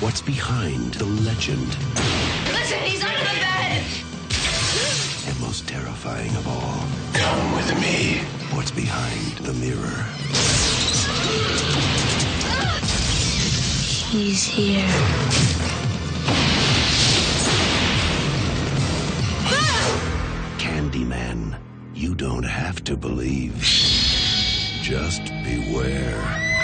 What's behind the legend? Listen, he's under the bed! And most terrifying of all, Come with me. what's behind the mirror? He's here. Candyman. You don't have to believe. Just beware.